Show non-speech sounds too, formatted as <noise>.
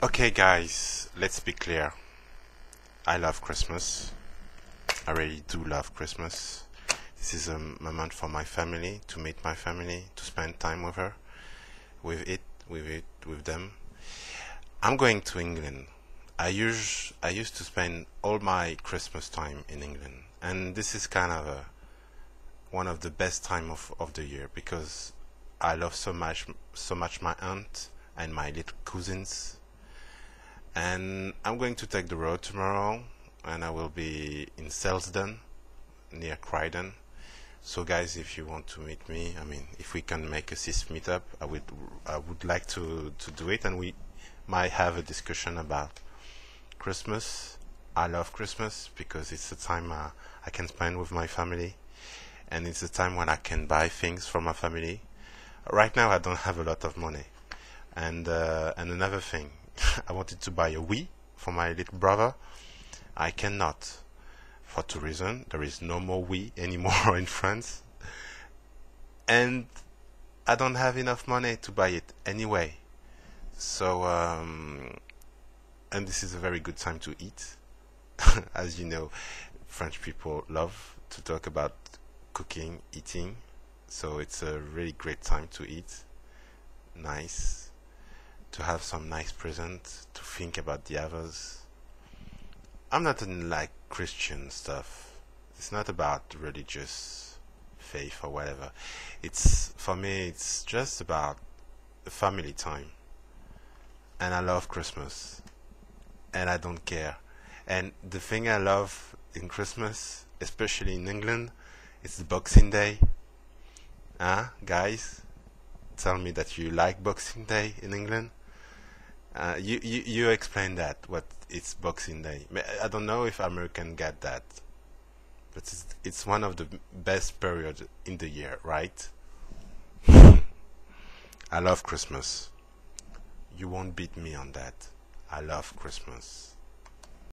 Okay, guys, let's be clear. I love Christmas. I really do love Christmas. This is a moment for my family to meet my family, to spend time with her, with it, with it, with them. I'm going to England. I used I used to spend all my Christmas time in England, and this is kind of a one of the best time of, of the year because I love so much so much my aunt and my little cousins. And I'm going to take the road tomorrow, and I will be in Selsdon, near Croydon. So, guys, if you want to meet me, I mean, if we can make a CIS meetup, I would I would like to to do it, and we might have a discussion about Christmas. I love Christmas because it's a time uh, I can spend with my family, and it's a time when I can buy things for my family. Right now, I don't have a lot of money, and uh, and another thing, <laughs> I wanted to buy a Wii for my little brother. I cannot, for two reasons. There is no more Wii anymore <laughs> in France, and I don't have enough money to buy it anyway. So um, and this is a very good time to eat. <laughs> As you know, French people love to talk about cooking, eating, so it's a really great time to eat. Nice to have some nice present, to think about the others. I'm not in like Christian stuff. It's not about religious faith or whatever. It's for me. It's just about family time, and I love Christmas and I don't care. And the thing I love in Christmas, especially in England, is the Boxing Day. Ah, guys, tell me that you like Boxing Day in England. Uh, you, you you explain that what it's Boxing Day. I don't know if American get that, but it's, it's one of the best periods in the year, right? <laughs> I love Christmas. You won't beat me on that. I love Christmas.